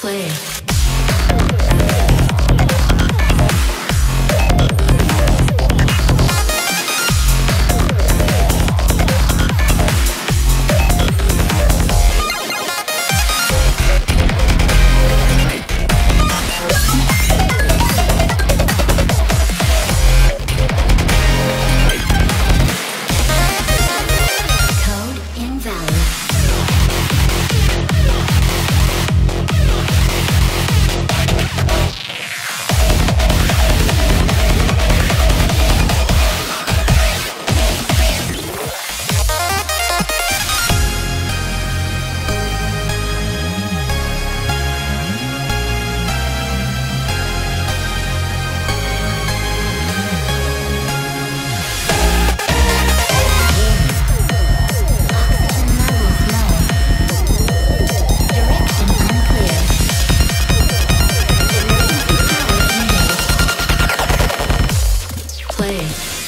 Play. Play.